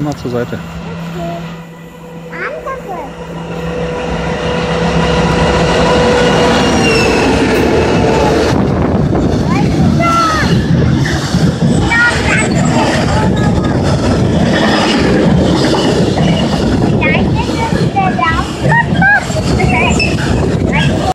immer zur Seite.